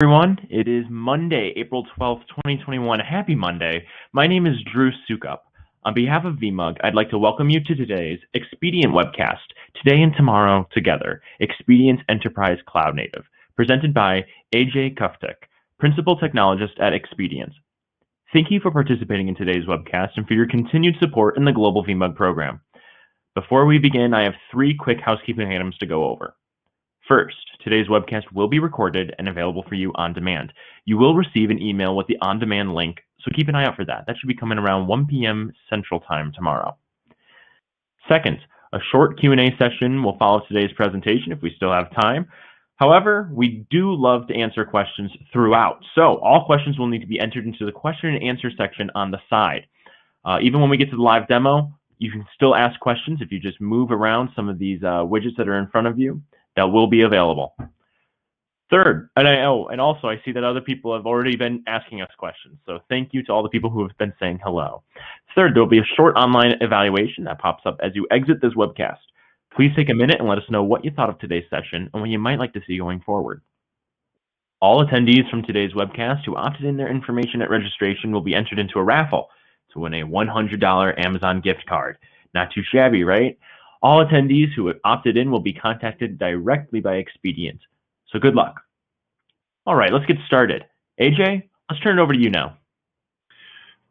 everyone. It is Monday, April 12th, 2021. Happy Monday. My name is Drew Sukup. On behalf of VMUG, I'd like to welcome you to today's Expedient webcast, Today and Tomorrow Together, Expedient Enterprise Cloud Native, presented by AJ Kuftic, Principal Technologist at Expedient. Thank you for participating in today's webcast and for your continued support in the Global VMUG program. Before we begin, I have three quick housekeeping items to go over. First, today's webcast will be recorded and available for you on demand. You will receive an email with the on-demand link, so keep an eye out for that. That should be coming around 1 p.m. Central Time tomorrow. Second, a short Q&A session will follow today's presentation if we still have time. However, we do love to answer questions throughout, so all questions will need to be entered into the question and answer section on the side. Uh, even when we get to the live demo, you can still ask questions if you just move around some of these uh, widgets that are in front of you that will be available. Third, and I oh, and also I see that other people have already been asking us questions. So thank you to all the people who have been saying hello. Third, there will be a short online evaluation that pops up as you exit this webcast. Please take a minute and let us know what you thought of today's session and what you might like to see going forward. All attendees from today's webcast who opted in their information at registration will be entered into a raffle to win a $100 Amazon gift card. Not too shabby, right? All attendees who have opted in will be contacted directly by Expedient. So good luck. All right, let's get started. AJ, let's turn it over to you now.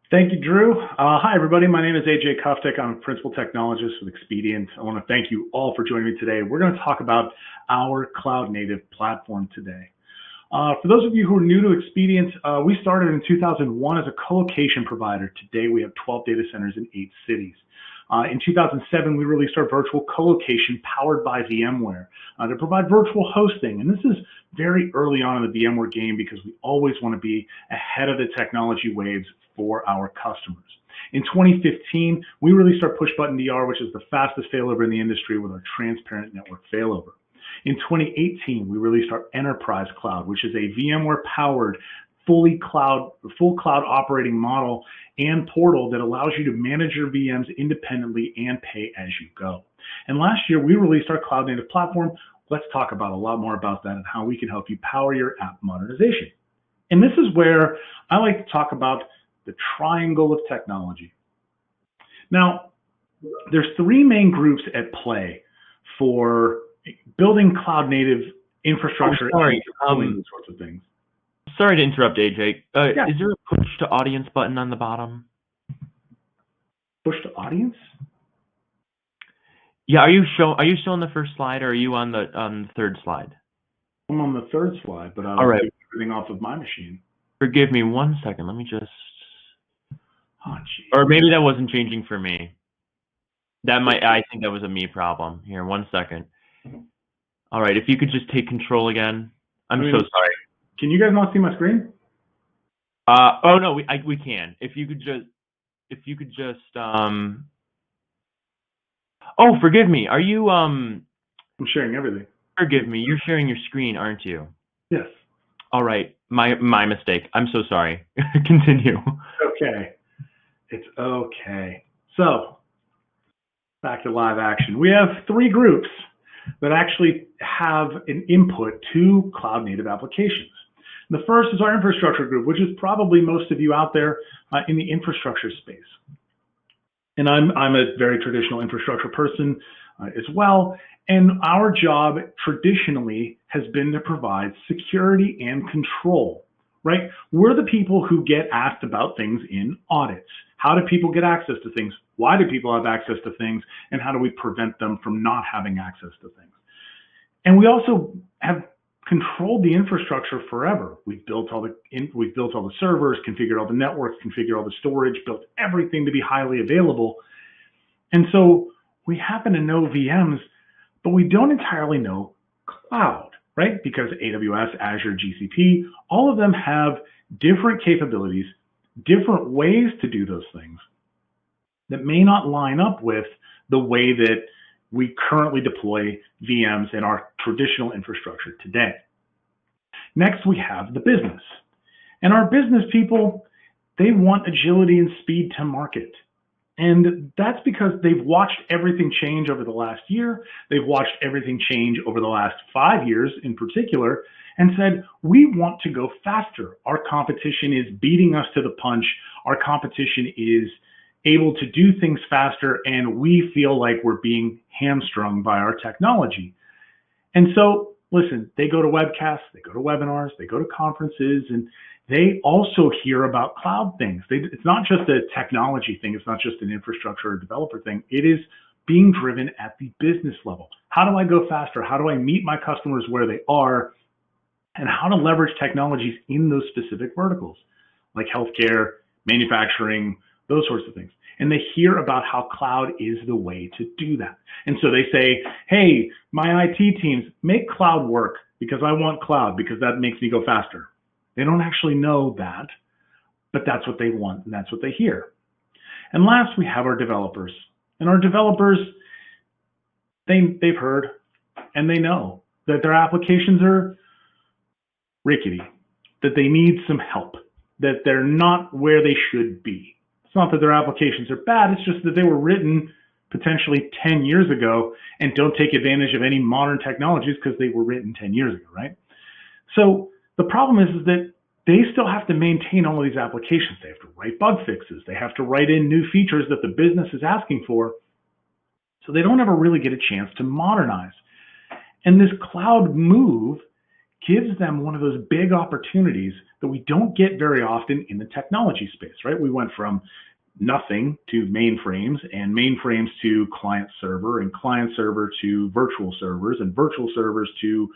Thank you, Drew. Uh, hi, everybody. My name is AJ Kuftic. I'm a principal technologist with Expedient. I want to thank you all for joining me today. We're going to talk about our cloud native platform today. Uh, for those of you who are new to Expedient, uh, we started in 2001 as a co-location provider. Today, we have 12 data centers in eight cities. Uh, in 2007, we released our virtual colocation powered by VMware uh, to provide virtual hosting. And this is very early on in the VMware game because we always want to be ahead of the technology waves for our customers. In 2015, we released our push button DR, which is the fastest failover in the industry with our transparent network failover. In 2018, we released our enterprise cloud, which is a VMware powered fully cloud, full cloud operating model and portal that allows you to manage your VMs independently and pay as you go. And last year, we released our cloud native platform. Let's talk about a lot more about that and how we can help you power your app modernization. And this is where I like to talk about the triangle of technology. Now, there's three main groups at play for building cloud native infrastructure oh, sorry. and um, these sorts of things. Sorry to interrupt, AJ. Uh, yeah. Is there a push to audience button on the bottom? Push to audience? Yeah. Are you show? Are you still on the first slide, or are you on the on the third slide? I'm on the third slide, but I'm All right. doing everything off of my machine. Forgive me one second. Let me just. Oh. Or maybe that wasn't changing for me. That might. I think that was a me problem. Here, one second. All right. If you could just take control again. I'm I mean- so sorry. Can you guys not see my screen? Uh, oh no, we I, we can. If you could just, if you could just, um. Oh, forgive me. Are you um? I'm sharing everything. Forgive me. You're sharing your screen, aren't you? Yes. All right. My my mistake. I'm so sorry. Continue. Okay. It's okay. So, back to live action. We have three groups that actually have an input to cloud native applications. The first is our infrastructure group, which is probably most of you out there uh, in the infrastructure space. And I'm, I'm a very traditional infrastructure person uh, as well. And our job traditionally has been to provide security and control, right? We're the people who get asked about things in audits. How do people get access to things? Why do people have access to things? And how do we prevent them from not having access to things? And we also have controlled the infrastructure forever. We've built all the in, we've built all the servers, configured all the networks, configured all the storage, built everything to be highly available. And so we happen to know VMs, but we don't entirely know cloud, right? Because AWS, Azure, GCP, all of them have different capabilities, different ways to do those things that may not line up with the way that we currently deploy VMs in our traditional infrastructure today. Next, we have the business. And our business people, they want agility and speed to market. And that's because they've watched everything change over the last year. They've watched everything change over the last five years in particular and said, we want to go faster. Our competition is beating us to the punch. Our competition is able to do things faster and we feel like we're being hamstrung by our technology. And so, listen, they go to webcasts, they go to webinars, they go to conferences, and they also hear about cloud things. They, it's not just a technology thing, it's not just an infrastructure or developer thing. It is being driven at the business level. How do I go faster? How do I meet my customers where they are? And how to leverage technologies in those specific verticals, like healthcare, manufacturing, those sorts of things. And they hear about how cloud is the way to do that. And so they say, hey, my IT teams, make cloud work because I want cloud because that makes me go faster. They don't actually know that, but that's what they want and that's what they hear. And last, we have our developers. And our developers, they, they've heard and they know that their applications are rickety, that they need some help, that they're not where they should be. Not that their applications are bad, it's just that they were written potentially 10 years ago and don't take advantage of any modern technologies because they were written 10 years ago, right? So the problem is, is that they still have to maintain all of these applications. They have to write bug fixes. They have to write in new features that the business is asking for. So they don't ever really get a chance to modernize. And this cloud move gives them one of those big opportunities that we don't get very often in the technology space, right? We went from nothing to mainframes and mainframes to client server and client server to virtual servers and virtual servers to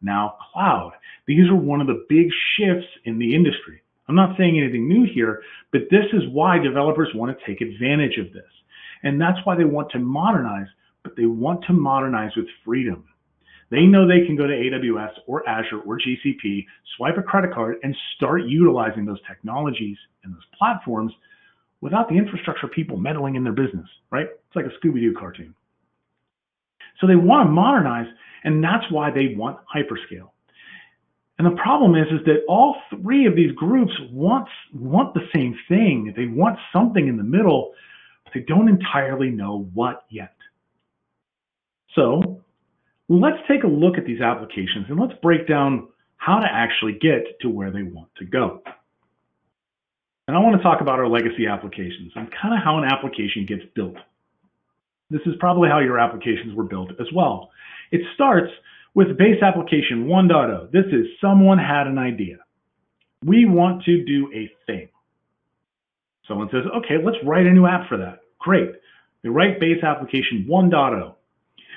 now cloud. These are one of the big shifts in the industry. I'm not saying anything new here, but this is why developers want to take advantage of this. And that's why they want to modernize, but they want to modernize with freedom. They know they can go to AWS or Azure or GCP, swipe a credit card, and start utilizing those technologies and those platforms without the infrastructure people meddling in their business, right? It's like a Scooby Doo cartoon. So they want to modernize, and that's why they want hyperscale. And the problem is, is that all three of these groups want, want the same thing. They want something in the middle, but they don't entirely know what yet. So let's take a look at these applications and let's break down how to actually get to where they want to go. And I want to talk about our legacy applications and kind of how an application gets built. This is probably how your applications were built as well. It starts with base application 1.0. This is someone had an idea. We want to do a thing. Someone says, okay, let's write a new app for that. Great. They write base application 1.0.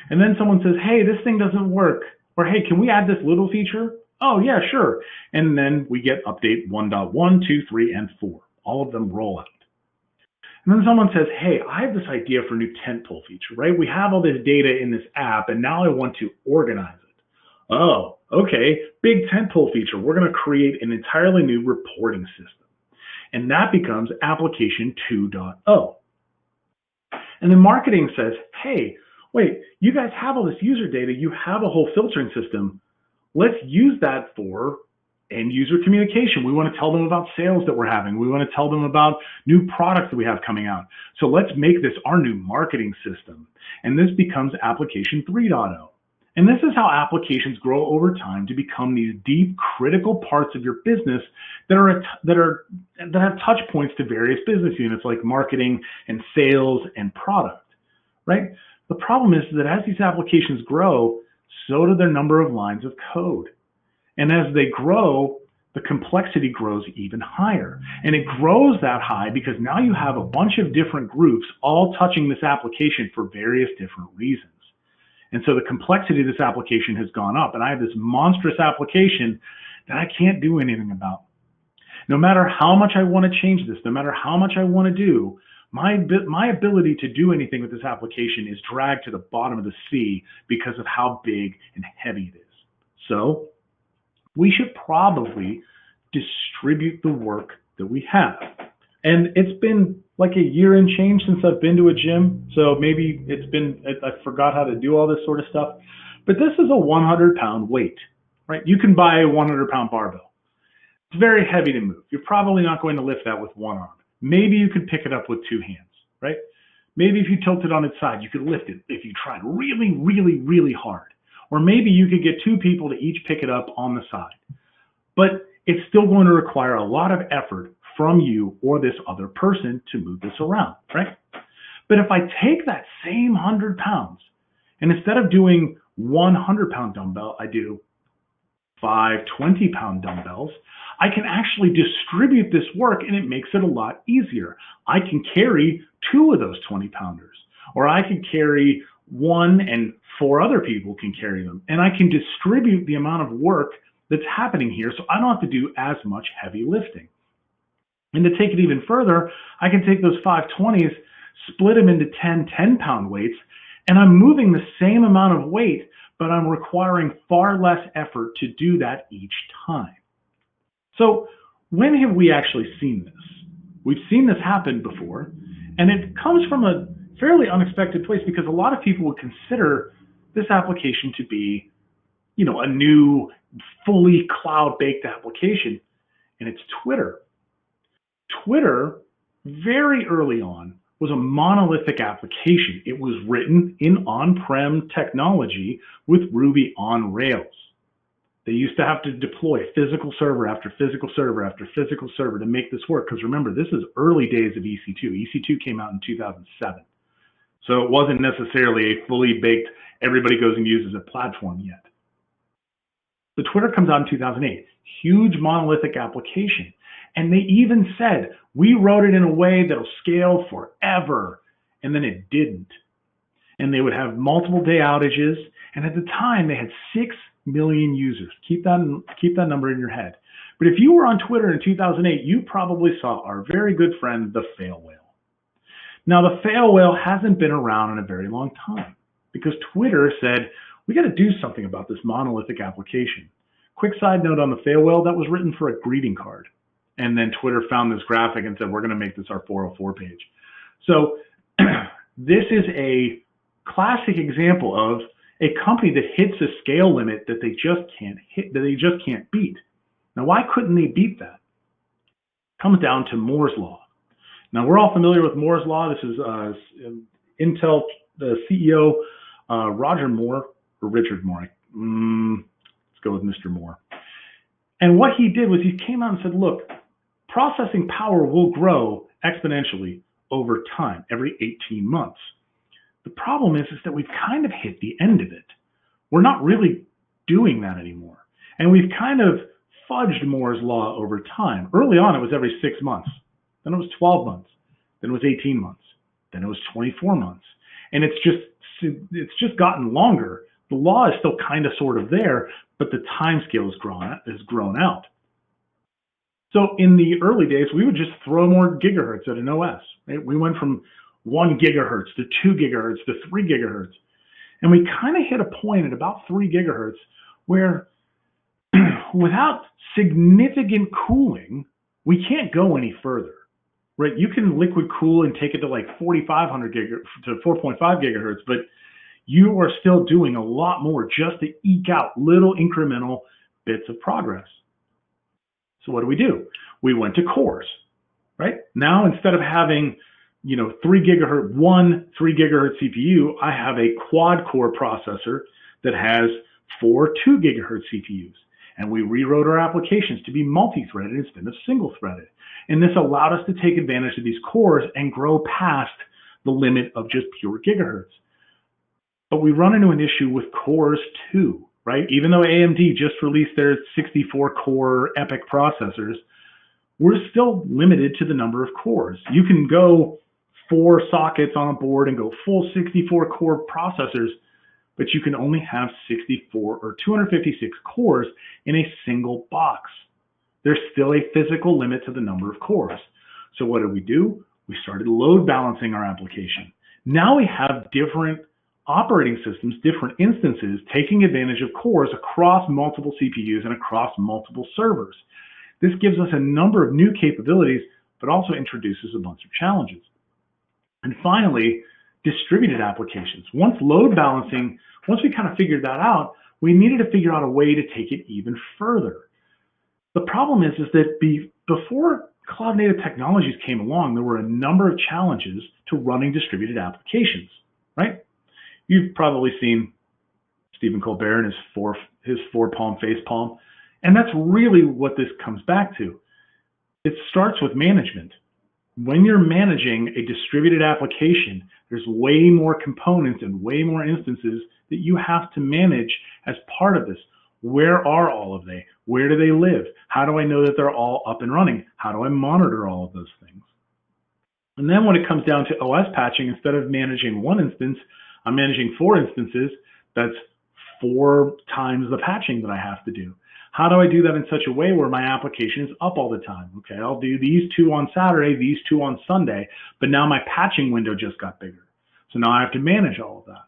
And then someone says, hey, this thing doesn't work. Or hey, can we add this little feature? Oh, yeah, sure. And then we get update 1.1, 2, 3, and 4. All of them roll out. And then someone says, hey, I have this idea for a new tentpole feature, right? We have all this data in this app, and now I want to organize it. Oh, okay, big tentpole feature. We're going to create an entirely new reporting system. And that becomes application 2.0. And then marketing says, hey, wait, you guys have all this user data. You have a whole filtering system. Let's use that for end user communication. We want to tell them about sales that we're having. We want to tell them about new products that we have coming out. So let's make this our new marketing system. And this becomes application 3.0. And this is how applications grow over time to become these deep, critical parts of your business that are that are that have touch points to various business units like marketing and sales and product. Right? The problem is that as these applications grow, so do their number of lines of code. And as they grow, the complexity grows even higher. And it grows that high because now you have a bunch of different groups all touching this application for various different reasons. And so the complexity of this application has gone up. And I have this monstrous application that I can't do anything about. No matter how much I want to change this, no matter how much I want to do, my, my ability to do anything with this application is dragged to the bottom of the sea because of how big and heavy it is. So we should probably distribute the work that we have. And it's been like a year and change since I've been to a gym. So maybe it's been, I forgot how to do all this sort of stuff. But this is a 100 pound weight, right? You can buy a 100 pound barbell. It's very heavy to move. You're probably not going to lift that with one arm. Maybe you could pick it up with two hands. right? Maybe if you tilt it on its side, you could lift it if you tried really, really, really hard. Or maybe you could get two people to each pick it up on the side. But it's still going to require a lot of effort from you or this other person to move this around, right? But if I take that same 100 pounds and instead of doing one 100 pound dumbbell, I do five 20 pound dumbbells, I can actually distribute this work and it makes it a lot easier. I can carry two of those 20 pounders, or I can carry one and four other people can carry them. And I can distribute the amount of work that's happening here so I don't have to do as much heavy lifting. And to take it even further, I can take those 520s, split them into 10 10 pound weights, and I'm moving the same amount of weight, but I'm requiring far less effort to do that each time. So, when have we actually seen this? We've seen this happen before, and it comes from a fairly unexpected place because a lot of people would consider this application to be, you know, a new, fully cloud baked application, and it's Twitter. Twitter, very early on, was a monolithic application. It was written in on prem technology with Ruby on Rails. They used to have to deploy physical server after physical server after physical server to make this work. Because remember, this is early days of EC2. EC2 came out in 2007. So it wasn't necessarily a fully baked, everybody goes and uses a platform yet. The Twitter comes out in 2008. Huge monolithic application. And they even said, we wrote it in a way that'll scale forever. And then it didn't. And they would have multiple day outages. And at the time, they had 6 million users. Keep that, keep that number in your head. But if you were on Twitter in 2008, you probably saw our very good friend, the fail whale. Now, the fail whale hasn't been around in a very long time because Twitter said, we got to do something about this monolithic application. Quick side note on the fail whale, that was written for a greeting card. And then Twitter found this graphic and said, we're going to make this our 404 page. So this is a classic example of a company that hits a scale limit that they just can't hit, that they just can't beat. Now, why couldn't they beat that? It comes down to Moore's law. Now, we're all familiar with Moore's law. This is uh, Intel the CEO, uh, Roger Moore, or Richard Moore. Mm, let's go with Mr. Moore. And what he did was he came out and said, look, processing power will grow exponentially over time, every 18 months. The problem is, is that we've kind of hit the end of it. We're not really doing that anymore. And we've kind of fudged Moore's law over time. Early on, it was every six months. Then it was 12 months. Then it was 18 months. Then it was 24 months. And it's just it's just gotten longer. The law is still kind of sort of there, but the time scale has grown has grown out. So in the early days, we would just throw more gigahertz at an OS. Right? We went from one gigahertz to two gigahertz to three gigahertz, and we kind of hit a point at about three gigahertz where, without significant cooling, we can't go any further right? You can liquid cool and take it to like 4,500 gigahertz to 4.5 gigahertz, but you are still doing a lot more just to eke out little incremental bits of progress. So what do we do? We went to cores, right? Now instead of having, you know, three gigahertz, one three gigahertz CPU, I have a quad core processor that has four two gigahertz CPUs. And we rewrote our applications to be multi-threaded instead of single-threaded. And this allowed us to take advantage of these cores and grow past the limit of just pure gigahertz. But we run into an issue with cores too, right? Even though AMD just released their 64 core EPYC processors, we're still limited to the number of cores. You can go four sockets on a board and go full 64 core processors, but you can only have 64 or 256 cores in a single box there's still a physical limit to the number of cores. So what did we do? We started load balancing our application. Now we have different operating systems, different instances taking advantage of cores across multiple CPUs and across multiple servers. This gives us a number of new capabilities, but also introduces a bunch of challenges. And finally, distributed applications. Once load balancing, once we kind of figured that out, we needed to figure out a way to take it even further. The problem is, is that be, before cloud native technologies came along, there were a number of challenges to running distributed applications, right? You've probably seen Stephen Colbert and his four his four palm face palm, and that's really what this comes back to. It starts with management. When you're managing a distributed application, there's way more components and way more instances that you have to manage as part of this. Where are all of they? Where do they live? How do I know that they're all up and running? How do I monitor all of those things? And then when it comes down to OS patching, instead of managing one instance, I'm managing four instances. That's four times the patching that I have to do. How do I do that in such a way where my application is up all the time? Okay, I'll do these two on Saturday, these two on Sunday, but now my patching window just got bigger. So now I have to manage all of that.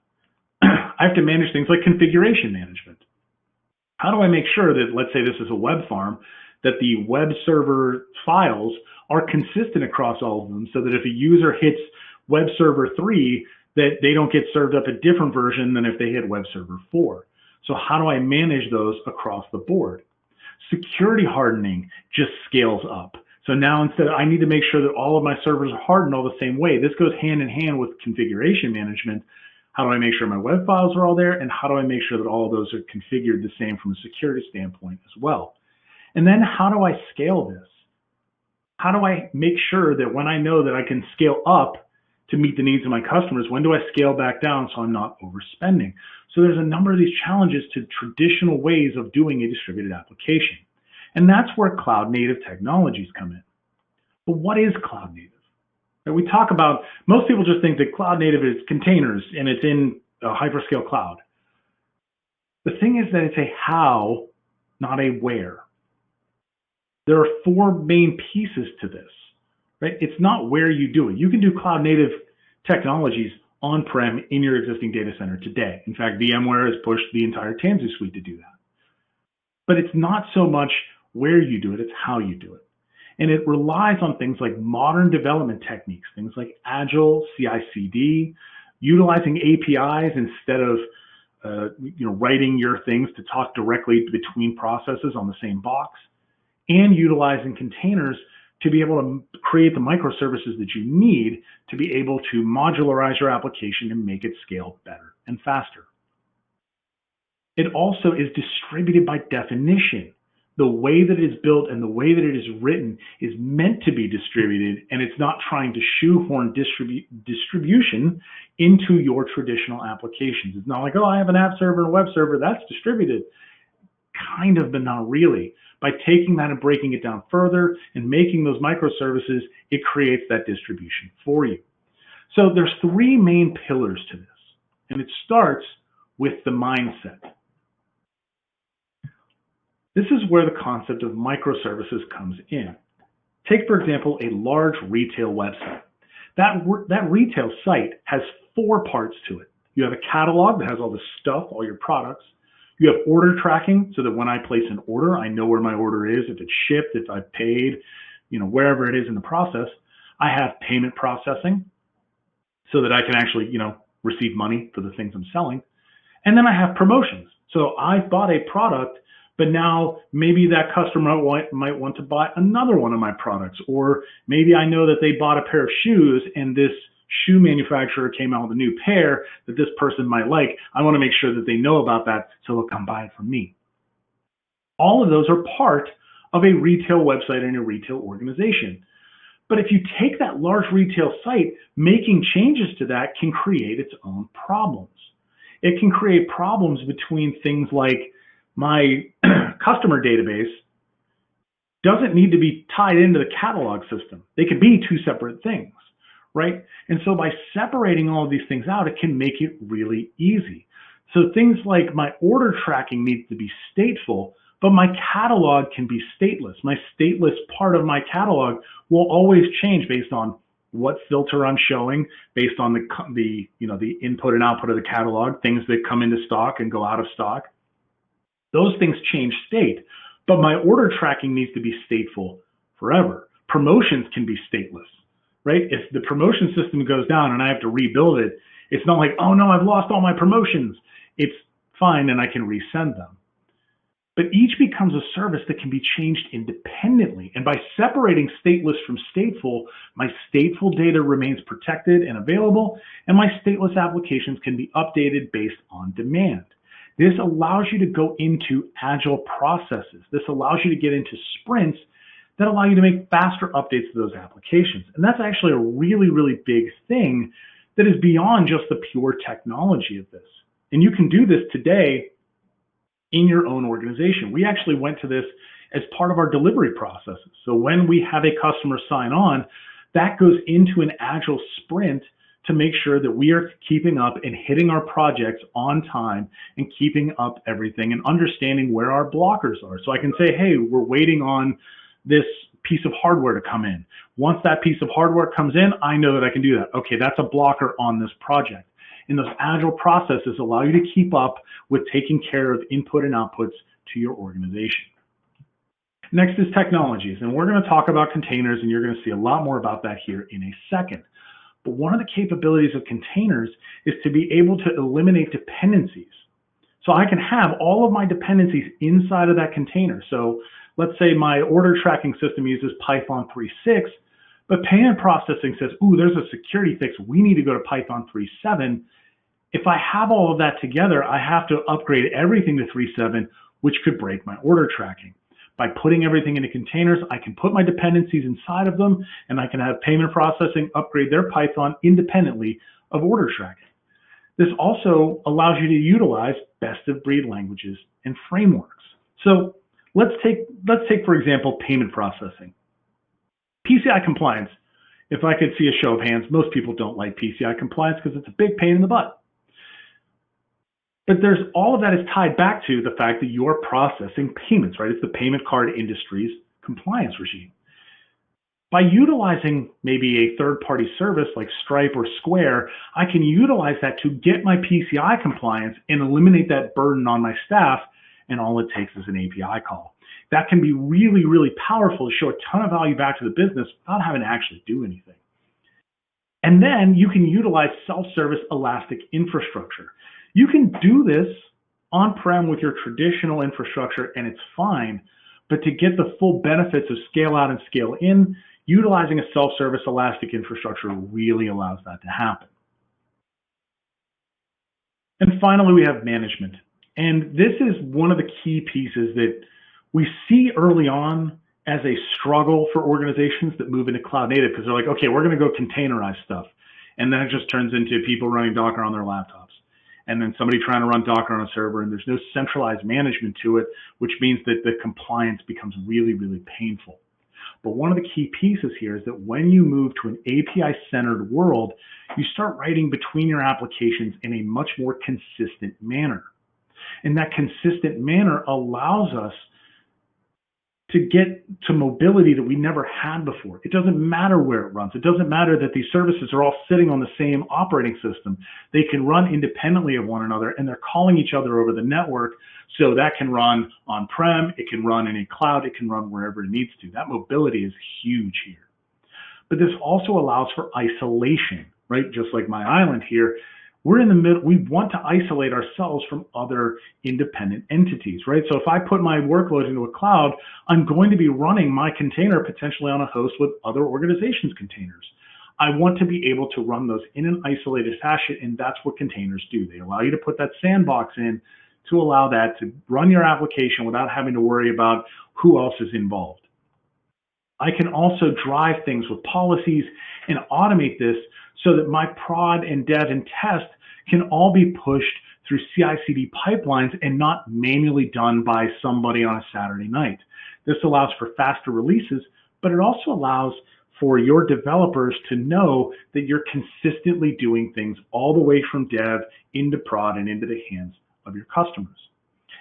I have to manage things like configuration management. How do I make sure that, let's say this is a web farm, that the web server files are consistent across all of them so that if a user hits web server 3, that they don't get served up a different version than if they hit web server 4. So how do I manage those across the board? Security hardening just scales up. So now instead, I need to make sure that all of my servers are hardened all the same way. This goes hand in hand with configuration management. How do I make sure my web files are all there? And how do I make sure that all of those are configured the same from a security standpoint as well? And then how do I scale this? How do I make sure that when I know that I can scale up to meet the needs of my customers, when do I scale back down so I'm not overspending? So there's a number of these challenges to traditional ways of doing a distributed application. And that's where cloud native technologies come in. But what is cloud native? We talk about, most people just think that cloud native is containers and it's in a hyperscale cloud. The thing is that it's a how, not a where. There are four main pieces to this, right? It's not where you do it. You can do cloud native technologies on-prem in your existing data center today. In fact, VMware has pushed the entire Tanzu suite to do that. But it's not so much where you do it, it's how you do it. And it relies on things like modern development techniques, things like Agile, CI/CD, utilizing APIs instead of uh, you know writing your things to talk directly between processes on the same box, and utilizing containers to be able to create the microservices that you need to be able to modularize your application and make it scale better and faster. It also is distributed by definition the way that it's built and the way that it is written is meant to be distributed and it's not trying to shoehorn distribu- distribution into your traditional applications. It's not like, oh, I have an app server and a web server, that's distributed. Kind of, but not really. By taking that and breaking it down further and making those microservices, it creates that distribution for you. So there's three main pillars to this, and it starts with the mindset. This is where the concept of microservices comes in. Take, for example, a large retail website. That, that retail site has four parts to it. You have a catalog that has all the stuff, all your products. You have order tracking so that when I place an order, I know where my order is, if it's shipped, if I've paid, you know, wherever it is in the process. I have payment processing so that I can actually, you know, receive money for the things I'm selling. And then I have promotions. So I've bought a product but now maybe that customer might want to buy another one of my products, or maybe I know that they bought a pair of shoes and this shoe manufacturer came out with a new pair that this person might like. I want to make sure that they know about that so they'll come buy it from me. All of those are part of a retail website and a retail organization. But if you take that large retail site, making changes to that can create its own problems. It can create problems between things like my customer database doesn't need to be tied into the catalog system. They could be two separate things, right? And so by separating all of these things out, it can make it really easy. So things like my order tracking needs to be stateful, but my catalog can be stateless. My stateless part of my catalog will always change based on what filter I'm showing, based on the the you know the input and output of the catalog, things that come into stock and go out of stock. Those things change state, but my order tracking needs to be stateful forever. Promotions can be stateless, right? If the promotion system goes down and I have to rebuild it, it's not like, oh no, I've lost all my promotions. It's fine and I can resend them. But each becomes a service that can be changed independently. And by separating stateless from stateful, my stateful data remains protected and available, and my stateless applications can be updated based on demand. This allows you to go into agile processes. This allows you to get into sprints that allow you to make faster updates to those applications. And that's actually a really, really big thing that is beyond just the pure technology of this. And you can do this today in your own organization. We actually went to this as part of our delivery processes. So when we have a customer sign on, that goes into an agile sprint to make sure that we are keeping up and hitting our projects on time and keeping up everything and understanding where our blockers are. So I can say, hey, we're waiting on this piece of hardware to come in. Once that piece of hardware comes in, I know that I can do that. Okay, that's a blocker on this project. And those agile processes allow you to keep up with taking care of input and outputs to your organization. Next is technologies, and we're going to talk about containers, and you're going to see a lot more about that here in a second. But one of the capabilities of containers is to be able to eliminate dependencies. So I can have all of my dependencies inside of that container. So let's say my order tracking system uses Python 3.6, but payment processing says, ooh, there's a security fix. We need to go to Python 3.7. If I have all of that together, I have to upgrade everything to 3.7, which could break my order tracking. By putting everything into containers, I can put my dependencies inside of them, and I can have payment processing upgrade their Python independently of order tracking. This also allows you to utilize best of breed languages and frameworks. So let's take, let's take, for example, payment processing. PCI compliance. If I could see a show of hands, most people don't like PCI compliance because it's a big pain in the butt. But there's all of that is tied back to the fact that you're processing payments, right? It's the payment card industry's compliance regime. By utilizing maybe a third party service like Stripe or Square, I can utilize that to get my PCI compliance and eliminate that burden on my staff. And all it takes is an API call. That can be really, really powerful to show a ton of value back to the business without having to actually do anything. And then you can utilize self service elastic infrastructure. You can do this on-prem with your traditional infrastructure and it's fine, but to get the full benefits of scale out and scale in, utilizing a self-service elastic infrastructure really allows that to happen. And finally, we have management. And this is one of the key pieces that we see early on as a struggle for organizations that move into cloud native because they're like, okay, we're going to go containerize stuff. And then it just turns into people running Docker on their laptops and then somebody trying to run Docker on a server, and there's no centralized management to it, which means that the compliance becomes really, really painful. But one of the key pieces here is that when you move to an API centered world, you start writing between your applications in a much more consistent manner. And that consistent manner allows us to get to mobility that we never had before. It doesn't matter where it runs. It doesn't matter that these services are all sitting on the same operating system. They can run independently of one another and they're calling each other over the network. So that can run on prem, it can run in a cloud, it can run wherever it needs to. That mobility is huge here. But this also allows for isolation, right? Just like my island here, we're in the middle, we want to isolate ourselves from other independent entities, right? So if I put my workload into a cloud, I'm going to be running my container potentially on a host with other organizations' containers. I want to be able to run those in an isolated fashion, and that's what containers do. They allow you to put that sandbox in to allow that to run your application without having to worry about who else is involved. I can also drive things with policies and automate this so that my prod and dev and test can all be pushed through CI/CD pipelines and not manually done by somebody on a Saturday night. This allows for faster releases, but it also allows for your developers to know that you're consistently doing things all the way from dev into prod and into the hands of your customers.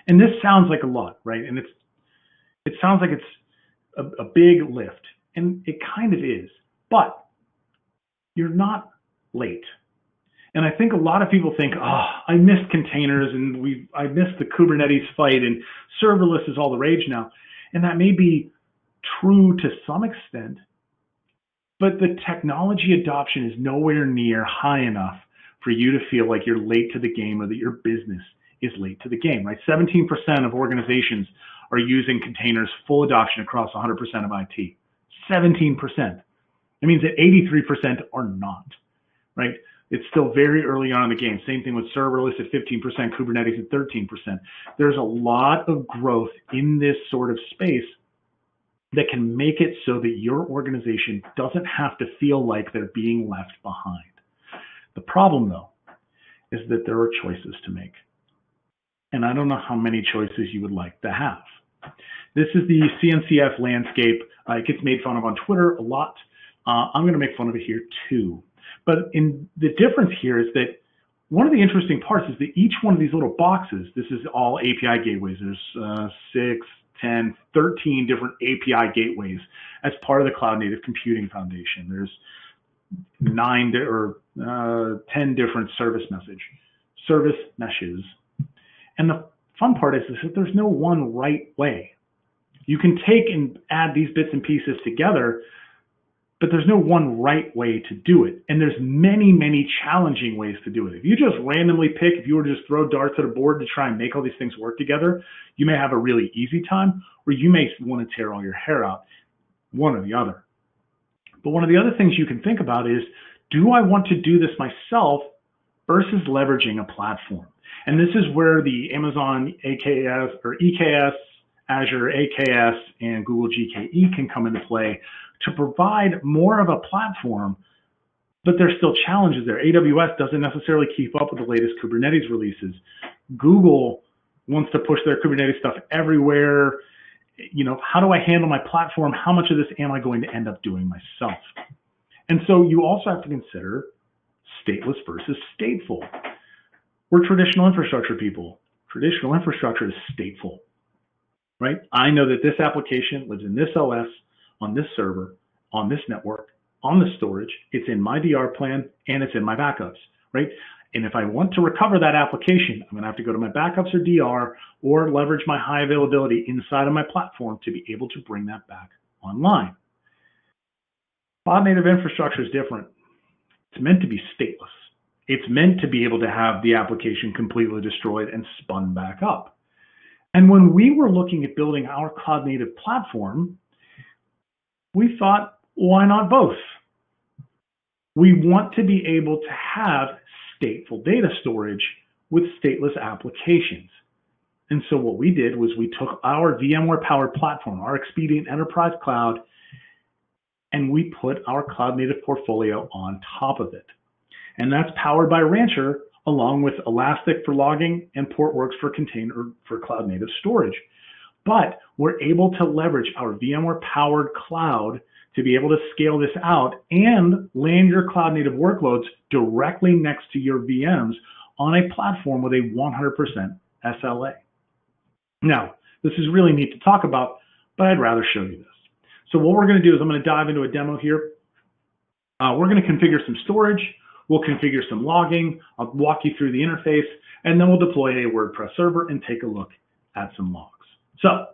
And this sounds like a lot, right? And it's it sounds like it's a, a big lift, and it kind of is, but you're not late. And I think a lot of people think, oh, I missed containers and we I missed the Kubernetes fight and serverless is all the rage now. And that may be true to some extent, but the technology adoption is nowhere near high enough for you to feel like you're late to the game or that your business is late to the game, right? 17% of organizations are using containers full adoption across 100% of IT. 17%. It means that 83% are not, right? It's still very early on in the game. Same thing with serverless at 15%, Kubernetes at 13%. There's a lot of growth in this sort of space that can make it so that your organization doesn't have to feel like they're being left behind. The problem, though, is that there are choices to make. And I don't know how many choices you would like to have. This is the CNCF landscape. Uh, it gets made fun of on Twitter a lot. Uh, I'm going to make fun of it here too. But in the difference here is that one of the interesting parts is that each one of these little boxes, this is all API gateways. There's uh, six, 10, 13 different API gateways as part of the Cloud Native Computing Foundation. There's nine or uh, 10 different service message, service meshes. And the fun part is, is that there's no one right way. You can take and add these bits and pieces together but there's no one right way to do it. And there's many, many challenging ways to do it. If you just randomly pick, if you were to just throw darts at a board to try and make all these things work together, you may have a really easy time, or you may want to tear all your hair out, one or the other. But one of the other things you can think about is, do I want to do this myself versus leveraging a platform? And this is where the Amazon AKS or EKS, Azure AKS, and Google GKE can come into play to provide more of a platform, but there's still challenges there. AWS doesn't necessarily keep up with the latest Kubernetes releases. Google wants to push their Kubernetes stuff everywhere. You know, how do I handle my platform? How much of this am I going to end up doing myself? And so you also have to consider stateless versus stateful. We're traditional infrastructure people. Traditional infrastructure is stateful, right? I know that this application lives in this OS on this server, on this network, on the storage. It's in my DR plan and it's in my backups, right? And if I want to recover that application, I'm going to have to go to my backups or DR or leverage my high availability inside of my platform to be able to bring that back online. Cloud native infrastructure is different. It's meant to be stateless. It's meant to be able to have the application completely destroyed and spun back up. And when we were looking at building our cloud native platform, we thought, why not both? We want to be able to have stateful data storage with stateless applications. And so what we did was we took our VMware powered platform, our Expedient Enterprise Cloud, and we put our cloud native portfolio on top of it. And that's powered by Rancher along with Elastic for logging and Portworx for container for cloud native storage. But we're able to leverage our VMware powered cloud to be able to scale this out and land your cloud native workloads directly next to your VMs on a platform with a 100% SLA. Now, this is really neat to talk about, but I'd rather show you this. So what we're going to do is I'm going to dive into a demo here. Uh, we're going to configure some storage. We'll configure some logging. I'll walk you through the interface, and then we'll deploy a WordPress server and take a look at some logs. So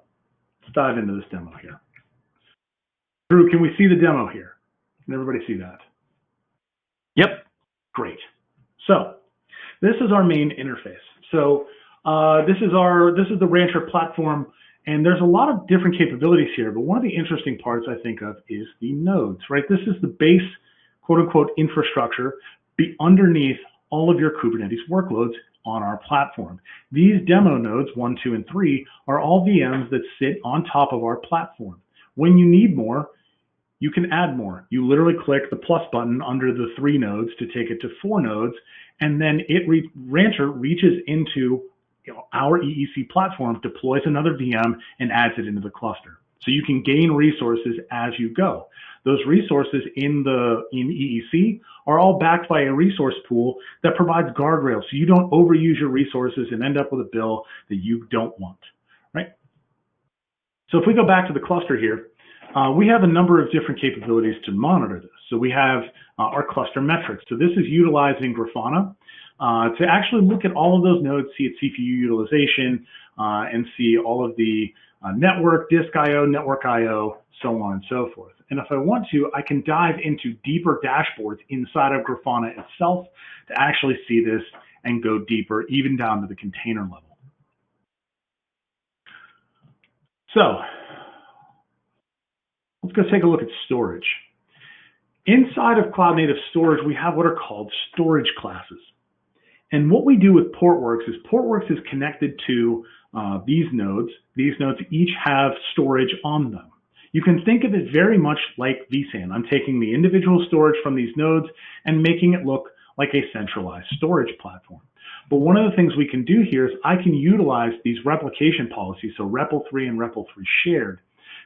let's dive into this demo here. Drew, can we see the demo here? Can everybody see that? Yep. Great. So this is our main interface. So uh, this is our this is the Rancher platform, and there's a lot of different capabilities here. But one of the interesting parts I think of is the nodes. Right. This is the base quote unquote infrastructure be underneath all of your Kubernetes workloads on our platform. These demo nodes, one, two, and three, are all VMs that sit on top of our platform. When you need more, you can add more. You literally click the plus button under the three nodes to take it to four nodes, and then it re- Rancher reaches into you know, our EEC platform, deploys another VM, and adds it into the cluster. So you can gain resources as you go. Those resources in the in EEC are all backed by a resource pool that provides guardrails so you don't overuse your resources and end up with a bill that you don't want, right? So if we go back to the cluster here, uh, we have a number of different capabilities to monitor this. So we have uh, our cluster metrics. So this is utilizing Grafana uh, to actually look at all of those nodes, see its CPU utilization, uh, and see all of the uh, network, disk I/O, network I/O, so on and so forth. And if I want to, I can dive into deeper dashboards inside of Grafana itself to actually see this and go deeper, even down to the container level. So let's go take a look at storage. Inside of Cloud Native Storage, we have what are called storage classes. And what we do with Portworx is Portworx is connected to uh, these nodes. These nodes each have storage on them. You can think of it very much like vSAN. I'm taking the individual storage from these nodes and making it look like a centralized storage platform. But one of the things we can do here is I can utilize these replication policies, so REPL3 and REPL3 shared,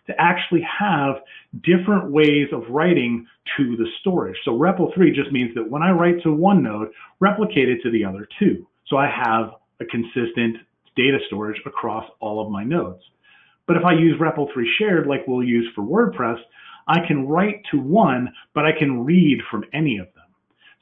to actually have different ways of writing to the storage. So REPL3 just means that when I write to one node, replicate it to the other two. So I have a consistent data storage across all of my nodes. But if I use REPL3 shared, like we'll use for WordPress, I can write to one, but I can read from any of them.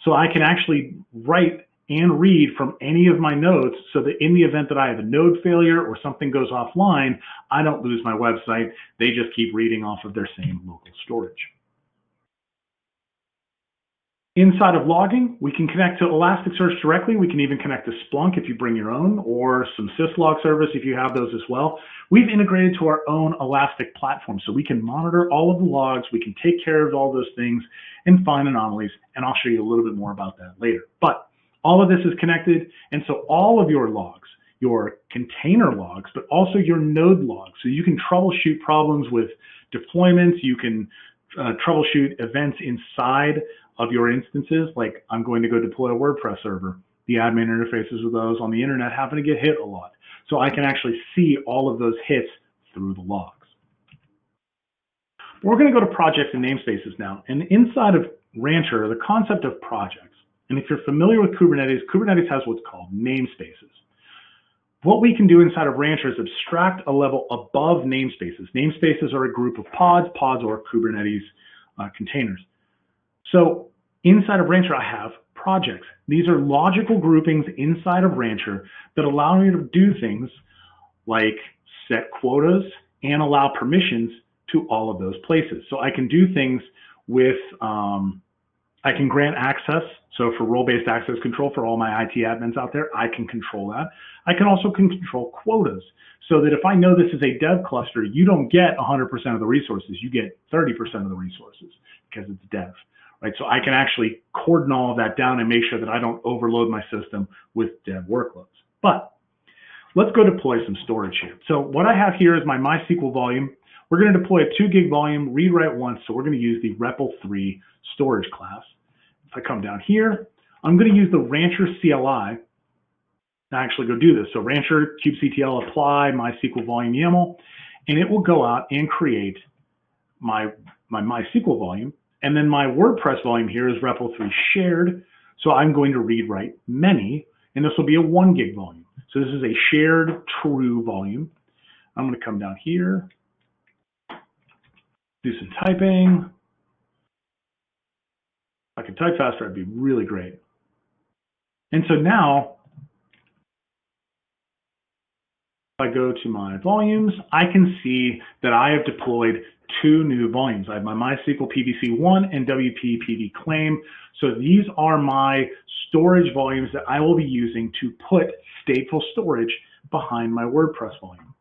So I can actually write and read from any of my nodes so that in the event that I have a node failure or something goes offline, I don't lose my website. They just keep reading off of their same local storage. Inside of logging, we can connect to Elasticsearch directly. We can even connect to Splunk if you bring your own, or some syslog service if you have those as well. We've integrated to our own Elastic platform, so we can monitor all of the logs, we can take care of all those things and find anomalies, and I'll show you a little bit more about that later. But all of this is connected, and so all of your logs, your container logs, but also your node logs, so you can troubleshoot problems with deployments, you can uh, troubleshoot events inside of your instances, like I'm going to go deploy a WordPress server. The admin interfaces with those on the internet happen to get hit a lot. So I can actually see all of those hits through the logs. We're going to go to projects and namespaces now. And inside of Rancher, the concept of projects. And if you're familiar with Kubernetes, Kubernetes has what's called namespaces. What we can do inside of Rancher is abstract a level above namespaces. Namespaces are a group of pods, pods or Kubernetes uh, containers. So inside of Rancher, I have projects. These are logical groupings inside of Rancher that allow me to do things like set quotas and allow permissions to all of those places. So I can do things with, um, I can grant access. So for role-based access control for all my IT admins out there, I can control that. I can also control quotas so that if I know this is a dev cluster, you don't get 100% of the resources. You get 30% of the resources because it's dev right? So I can actually cordon all of that down and make sure that I don't overload my system with dev workloads. But let's go deploy some storage here. So what I have here is my MySQL volume. We're going to deploy a two gig volume, read write once. So we're going to use the REPL3 storage class. If I come down here, I'm going to use the Rancher CLI to actually go do this. So Rancher kubectl apply MySQL volume YAML, and it will go out and create my, my MySQL volume. And then my WordPress volume here is REPL3 shared. So I'm going to read write many, and this will be a one gig volume. So this is a shared true volume. I'm going to come down here, do some typing. If I could type faster, that'd be really great. And so now, if I go to my volumes, I can see that I have deployed two new volumes. I have my MySQL PVC1 and WP PV claim. So these are my storage volumes that I will be using to put stateful storage behind my WordPress volume.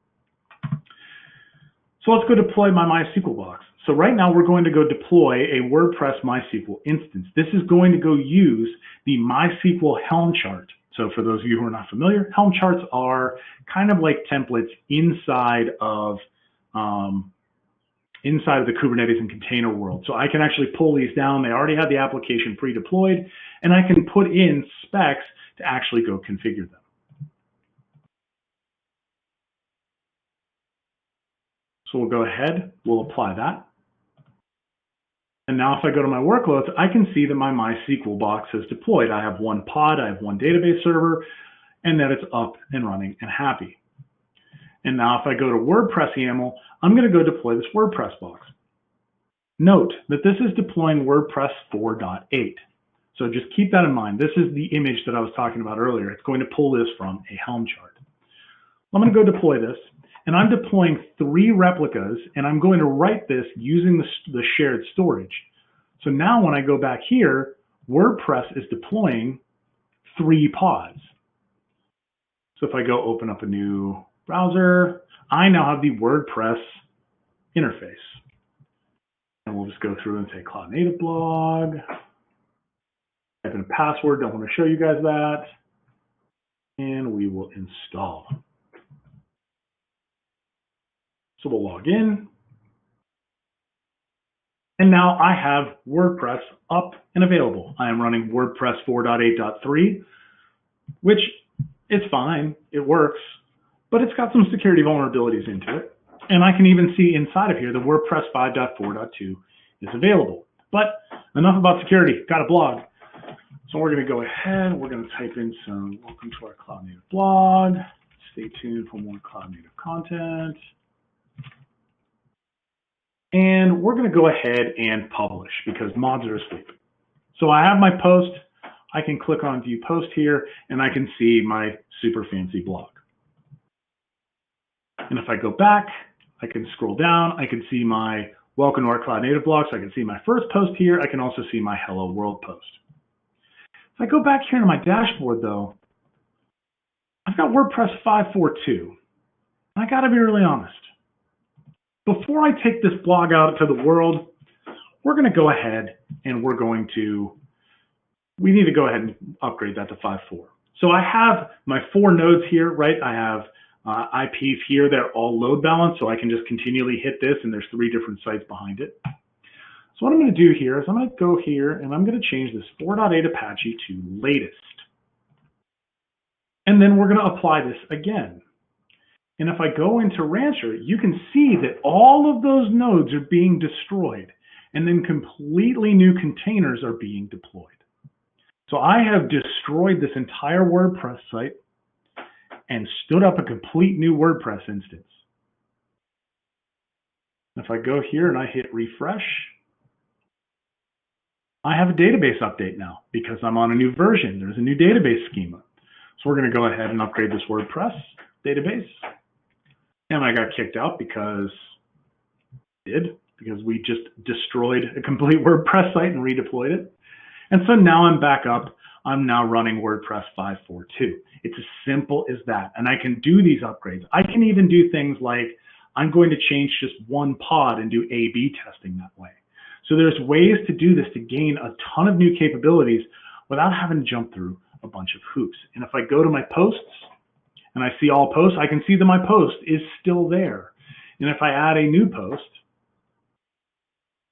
So let's go deploy my MySQL box. So right now we're going to go deploy a WordPress MySQL instance. This is going to go use the MySQL Helm chart. So for those of you who are not familiar, Helm charts are kind of like templates inside of um, inside of the Kubernetes and container world. So I can actually pull these down. They already have the application pre-deployed, and I can put in specs to actually go configure them. So we'll go ahead, we'll apply that. And now if I go to my workloads, I can see that my MySQL box has deployed. I have one pod, I have one database server, and that it's up and running and happy. And now if I go to WordPress YAML, I'm going to go deploy this WordPress box. Note that this is deploying WordPress 4.8. So just keep that in mind. This is the image that I was talking about earlier. It's going to pull this from a Helm chart. I'm going to go deploy this, and I'm deploying three replicas, and I'm going to write this using the, the shared storage. So now when I go back here, WordPress is deploying three pods. So if I go open up a new browser. I now have the WordPress interface. And we'll just go through and say Cloud Native blog. Type in a password, don't want to show you guys that. And we will install. So we'll log in. And now I have WordPress up and available. I am running WordPress 4.8.3, which is fine. It works, but it's got some security vulnerabilities into it. And I can even see inside of here the WordPress 5.4.2 is available. But enough about security. Got a blog. So we're going to go ahead. We're going to type in some welcome to our Cloud Native blog. Stay tuned for more Cloud Native content. And we're going to go ahead and publish because mods are asleep. So I have my post. I can click on view post here and I can see my super fancy blog. And if I go back, I can scroll down. I can see my welcome to our cloud native blog. So I can see my first post here. I can also see my hello world post. If I go back here to my dashboard though, I've got WordPress 5.4.2. And I got to be really honest before I take this blog out to the world, we're going to go ahead and we're going to, we need to go ahead and upgrade that to 5.4. So I have my four nodes here, right? I have uh, IPs here that are all load balanced, so I can just continually hit this, and there's three different sites behind it. So what I'm going to do here is I'm going to go here, and I'm going to change this 4.8 Apache to latest. And then we're going to apply this again. And if I go into Rancher, you can see that all of those nodes are being destroyed and then completely new containers are being deployed. So I have destroyed this entire WordPress site and stood up a complete new WordPress instance. If I go here and I hit refresh, I have a database update now because I'm on a new version. There's a new database schema. So we're going to go ahead and upgrade this WordPress database and I got kicked out because did because we just destroyed a complete WordPress site and redeployed it. And so now I'm back up. I'm now running WordPress 5.4.2. It's as simple as that. And I can do these upgrades. I can even do things like I'm going to change just one pod and do A-B testing that way. So there's ways to do this to gain a ton of new capabilities without having to jump through a bunch of hoops. And if I go to my posts, and I see all posts, I can see that my post is still there. And if I add a new post,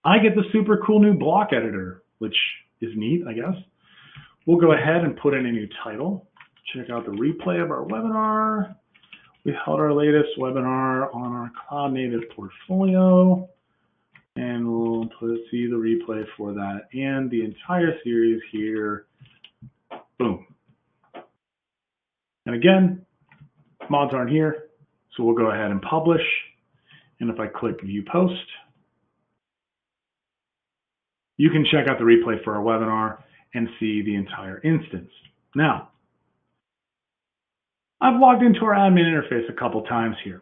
I get the super cool new block editor, which is neat, I guess. We'll go ahead and put in a new title. Check out the replay of our webinar. We held our latest webinar on our cloud native portfolio. And we'll put, see the replay for that and the entire series here. Boom. And again, mods aren't here, so we'll go ahead and publish. And if I click view post, you can check out the replay for our webinar and see the entire instance. Now, I've logged into our admin interface a couple times here.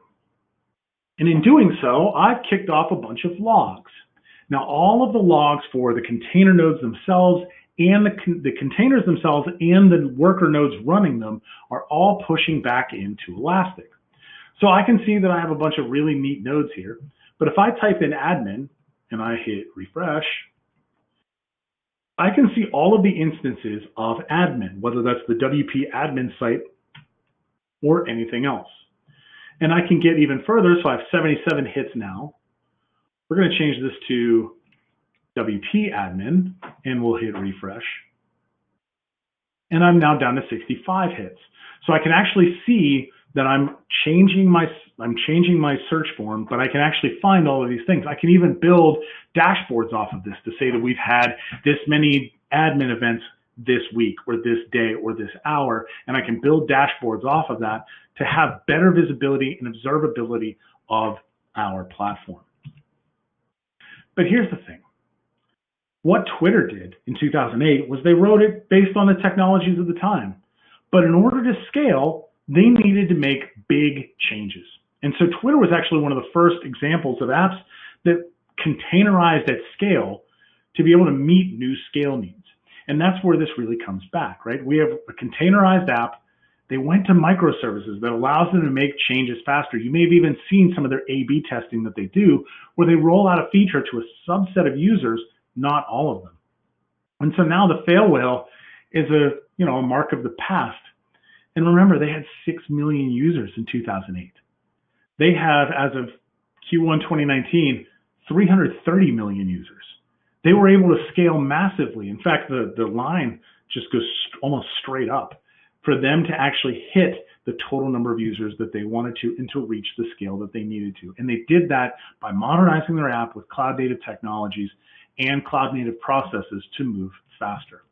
And in doing so, I've kicked off a bunch of logs. Now, all of the logs for the container nodes themselves and the, the containers themselves and the worker nodes running them are all pushing back into Elastic. So I can see that I have a bunch of really neat nodes here. But if I type in admin and I hit refresh, I can see all of the instances of admin, whether that's the WP admin site or anything else. And I can get even further, so I have 77 hits now. We're going to change this to WP admin and we'll hit refresh. And I'm now down to 65 hits. So I can actually see that I'm changing my I'm changing my search form, but I can actually find all of these things. I can even build dashboards off of this to say that we've had this many admin events this week or this day or this hour, and I can build dashboards off of that to have better visibility and observability of our platform. But here's the thing. What Twitter did in 2008 was they wrote it based on the technologies of the time. But in order to scale, they needed to make big changes. And so Twitter was actually one of the first examples of apps that containerized at scale to be able to meet new scale needs. And that's where this really comes back, right? We have a containerized app They went to microservices that allows them to make changes faster. You may have even seen some of their A-B testing that they do, where they roll out a feature to a subset of users, not all of them. And so now the fail whale is a you know a mark of the past. And remember, they had six million users in 2008. They have, as of Q1 2019, 330 million users. They were able to scale massively. In fact, the, the line just goes almost straight up for them to actually hit the total number of users that they wanted to and to reach the scale that they needed to. And they did that by modernizing their app with cloud native technologies and cloud native processes to move faster.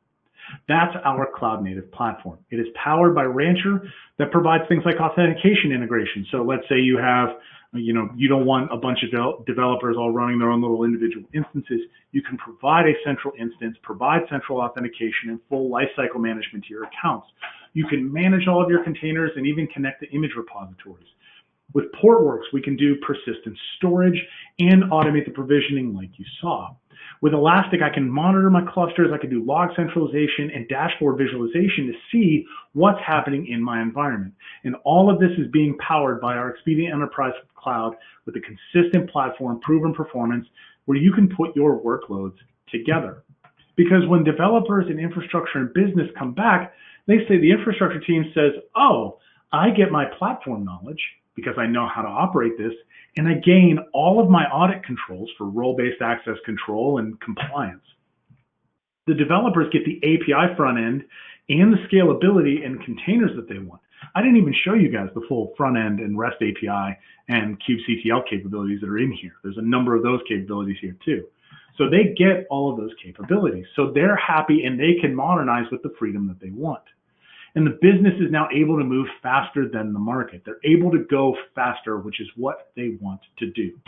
That's our cloud native platform. It is powered by Rancher that provides things like authentication integration. So let's say you have, you know, you don't want a bunch of developers all running their own little individual instances. You can provide a central instance, provide central authentication and full lifecycle management to your accounts. You can manage all of your containers and even connect to image repositories. With Portworx, we can do persistent storage and automate the provisioning like you saw. With Elastic, I can monitor my clusters, I can do log centralization and dashboard visualization to see what's happening in my environment. And all of this is being powered by our Expedient Enterprise Cloud with a consistent platform, proven performance, where you can put your workloads together. Because when developers and infrastructure and business come back, they say the infrastructure team says, oh, I get my platform knowledge because I know how to operate this, and I gain all of my audit controls for role-based access control and compliance. The developers get the API front end and the scalability and containers that they want. I didn't even show you guys the full front end and REST API and kubectl capabilities that are in here. There's a number of those capabilities here too. So they get all of those capabilities. So they're happy and they can modernize with the freedom that they want. And the business is now able to move faster than the market. They're able to go faster, which is what they want to do.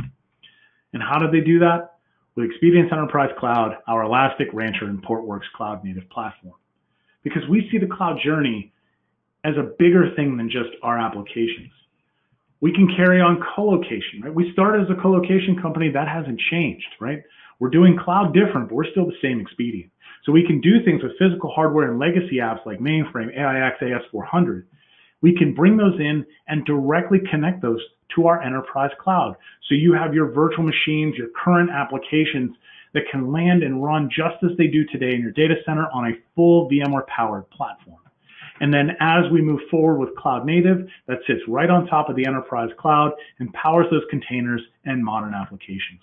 And how do they do that? With Expedient Enterprise Cloud, our Elastic Rancher and Portworx cloud native platform. Because we see the cloud journey as a bigger thing than just our applications. We can carry on co-location, right? We started as a co-location company, that hasn't changed, right? We're doing cloud different, but we're still the same Expedient. So we can do things with physical hardware and legacy apps like mainframe, AIX, AS400. We can bring those in and directly connect those to our enterprise cloud. So you have your virtual machines, your current applications that can land and run just as they do today in your data center on a full VMware powered platform. And then as we move forward with cloud native, that sits right on top of the enterprise cloud and powers those containers and modern applications.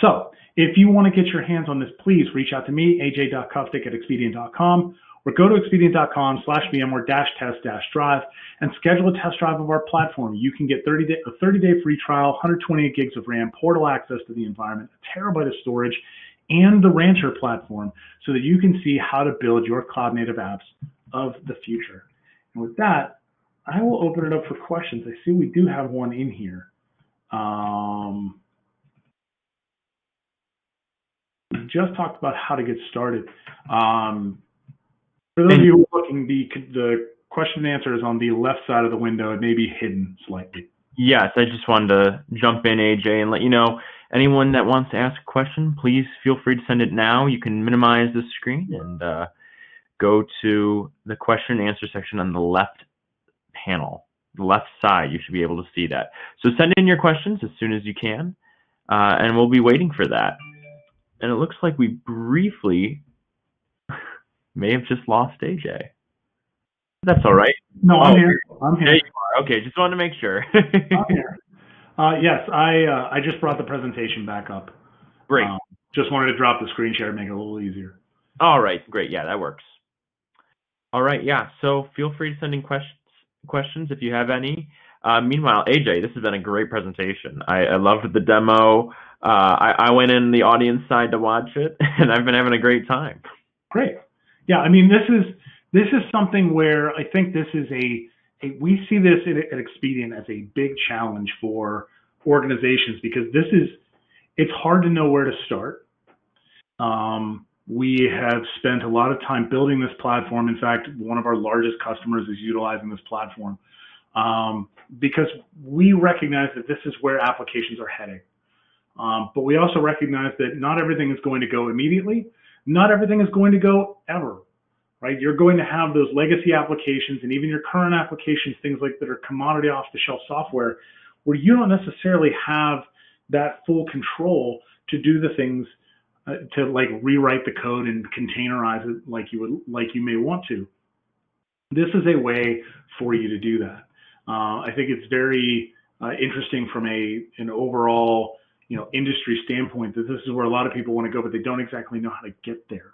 So if you want to get your hands on this, please reach out to me, aj.kuftic at expedient.com, or go to expedient.com slash VMware dash test dash drive and schedule a test drive of our platform. You can get 30 day, a 30 day free trial, 128 gigs of RAM, portal access to the environment, a terabyte of storage, and the Rancher platform so that you can see how to build your cloud native apps of the future. And with that, I will open it up for questions. I see we do have one in here. Um, just talked about how to get started. Um, for those of you looking, the, the question and answer is on the left side of the window. It may be hidden slightly. Yes, I just wanted to jump in, AJ, and let you know anyone that wants to ask a question, please feel free to send it now. You can minimize the screen and uh, go to the question and answer section on the left panel, the left side. You should be able to see that. So send in your questions as soon as you can, uh, and we'll be waiting for that and it looks like we briefly may have just lost AJ. That's all right. No, I'm oh, here. I'm here. There you are. Okay, just wanted to make sure. I'm here. Uh, yes, I uh, I just brought the presentation back up. Great. Um, just wanted to drop the screen share to make it a little easier. All right, great. Yeah, that works. All right, yeah. So feel free to send in questions questions if you have any. Uh, meanwhile, AJ, this has been a great presentation. I, I loved the demo. Uh, I, I went in the audience side to watch it, and I've been having a great time. Great. Yeah, I mean, this is this is something where I think this is a, a we see this at, Expedient as a big challenge for organizations because this is it's hard to know where to start. Um, we have spent a lot of time building this platform. In fact, one of our largest customers is utilizing this platform um, because we recognize that this is where applications are heading. Um, but we also recognize that not everything is going to go immediately. Not everything is going to go ever. right? You're going to have those legacy applications and even your current applications, things like that are commodity off the shelf software, where you don't necessarily have that full control to do the things uh, to like rewrite the code and containerize it like you would like you may want to. This is a way for you to do that. Uh, I think it's very uh, interesting from a an overall you know industry standpoint that this is where a lot of people want to go, but they don't exactly know how to get there.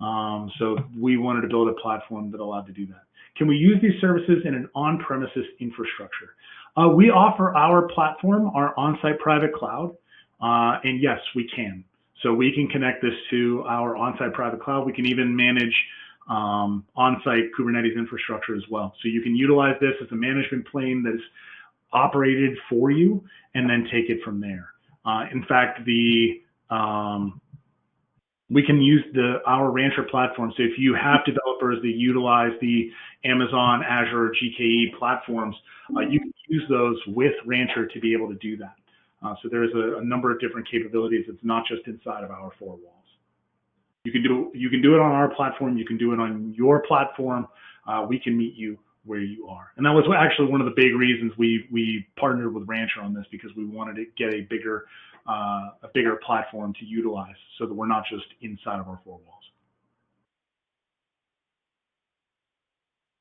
Um, so we wanted to build a platform that allowed to do that. Can we use these services in an on-premises infrastructure? Uh, we offer our platform, our on-site private cloud, uh, and yes, we can. So we can connect this to our on-site private cloud. We can even manage um, on-site Kubernetes infrastructure as well. So you can utilize this as a management plane that is operated for you and then take it from there. Uh, in fact, the um, we can use the our Rancher platform. So if you have developers that utilize the Amazon, Azure, GKE platforms, uh, you can use those with Rancher to be able to do that. Uh, so there's a, a, number of different capabilities. It's not just inside of our four walls. You can do you can do it on our platform. You can do it on your platform. Uh, we can meet you where you are. And that was actually one of the big reasons we we partnered with Rancher on this because we wanted to get a bigger uh, a bigger platform to utilize so that we're not just inside of our four walls.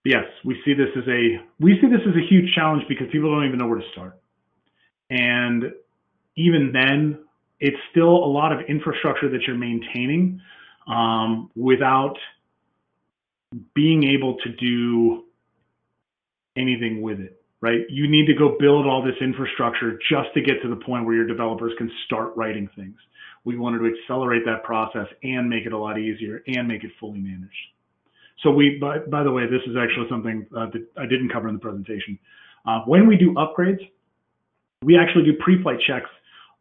Yes, we see this as a we see this as a huge challenge because people don't even know where to start. And even then, it's still a lot of infrastructure that you're maintaining um, without being able to do anything with it, right? You need to go build all this infrastructure just to get to the point where your developers can start writing things. We wanted to accelerate that process and make it a lot easier and make it fully managed. So we, by, by the way, this is actually something uh, that I didn't cover in the presentation. Uh, when we do upgrades, we actually do pre-flight checks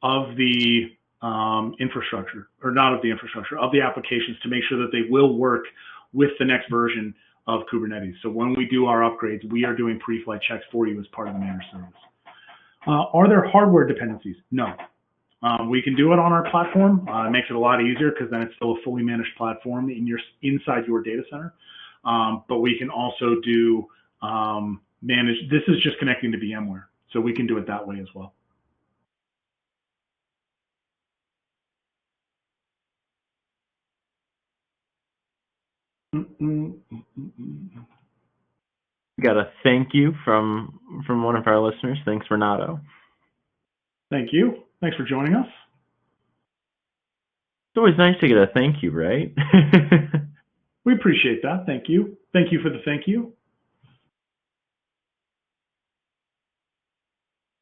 of the um, infrastructure, or not of the infrastructure, of the applications to make sure that they will work with the next version of Kubernetes. So when we do our upgrades, we are doing pre-flight checks for you as part of the managed service. Uh, are there hardware dependencies? No. Um, we can do it on our platform. Uh, it makes it a lot easier because then it's still a fully managed platform in your inside your data center. Um, but we can also do um, manage. This is just connecting to VMware, so we can do it that way as well. We got a thank you from from one of our listeners. Thanks, Renato. Thank you. Thanks for joining us. It's always nice to get a thank you, right? we appreciate that. Thank you. Thank you for the thank you.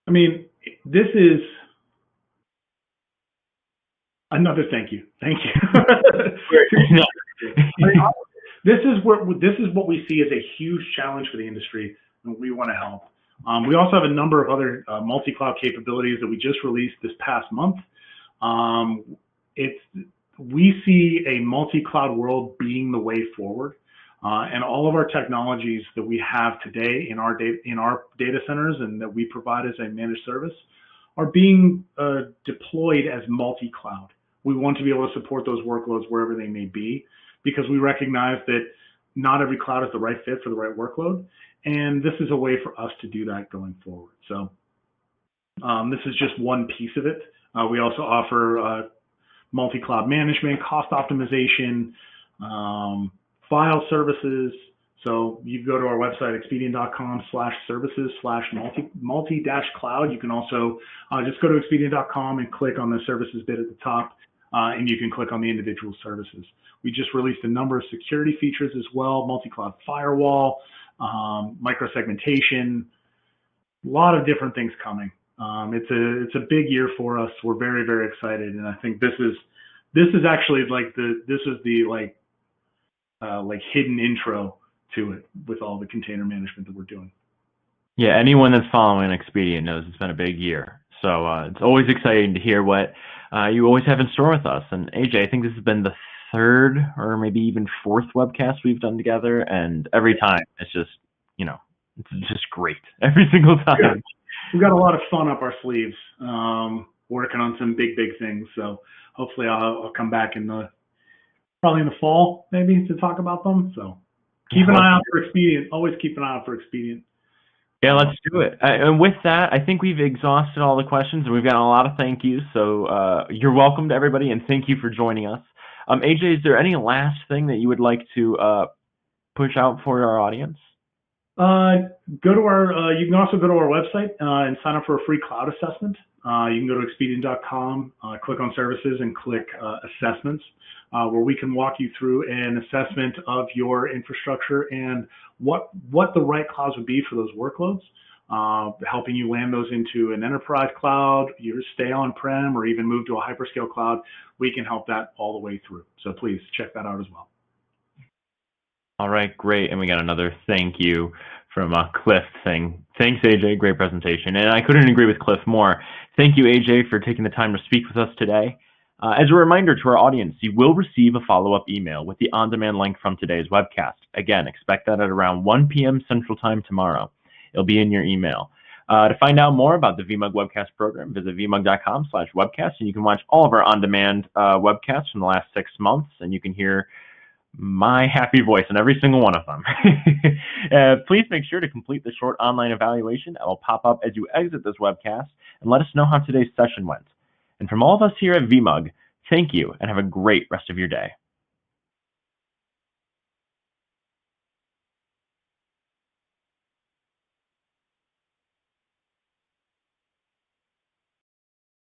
I mean, this is another thank you. Thank you. this is what this is what we see as a huge challenge for the industry, and we want to help. Um, we also have a number of other uh, multi-cloud capabilities that we just released this past month. Um, it's we see a multi-cloud world being the way forward, uh, and all of our technologies that we have today in our data in our data centers and that we provide as a managed service are being uh, deployed as multi-cloud. We want to be able to support those workloads wherever they may be because we recognize that not every cloud is the right fit for the right workload. And this is a way for us to do that going forward. So um, this is just one piece of it. Uh, we also offer uh, multi-cloud management, cost optimization, um, file services. So you go to our website, expedient.com slash services slash multi, multi dash cloud. You can also uh, just go to expedient.com and click on the services bit at the top uh, and you can click on the individual services. We just released a number of security features as well, multi-cloud firewall, um, microsegmentation, a lot of different things coming. Um, it's a it's a big year for us. We're very very excited, and I think this is this is actually like the this is the like uh, like hidden intro to it with all the container management that we're doing. Yeah, anyone that's following Expedient knows it's been a big year. So uh, it's always exciting to hear what uh, you always have in store with us. And AJ, I think this has been the third or maybe even fourth webcast we've done together, and every time it's just you know it's just great every single time. Yeah. We've got a lot of fun up our sleeves, um, working on some big big things. So hopefully I'll, I'll come back in the probably in the fall maybe to talk about them. So Keep an eye out for Expedient. Always keep an eye out for Expedient. Yeah, let's do it. Uh, and with that, I think we've exhausted all the questions and we've gotten a lot of thank yous. So uh, you're welcome to everybody and thank you for joining us. Um, AJ, is there any last thing that you would like to uh, push out for our audience? Uh, go to our. Uh, you can also go to our website uh, and sign up for a free cloud assessment. Uh, you can go to expedient.com, uh, click on services, and click assessments, where we can walk you through an assessment of your infrastructure and what what the right clouds would be for those workloads. Helping you land those into an enterprise cloud, you stay on-prem, or even move to a hyperscale cloud. We can help that all the way through. So please check that out as well. All right, great. And we got another thank you from uh, Cliff saying, thanks, AJ, great presentation. And I couldn't agree with Cliff more. Thank you, AJ, for taking the time to speak with us today. Uh, as a reminder to our audience, you will receive a follow-up email with the on-demand link from today's webcast. Again, expect that at around 1 p.m. Central Time tomorrow. It'll be in your email. Uh, to find out more about the VMUG webcast program, visit vmug.com slash webcast, and you can watch all of our on-demand uh, webcasts from the last six months, and you can hear my happy voice in every single one of them. uh, please make sure to complete the short online evaluation that will pop up as you exit this webcast and let us know how today's session went. And from all of us here at VMUG, thank you and have a great rest of your day.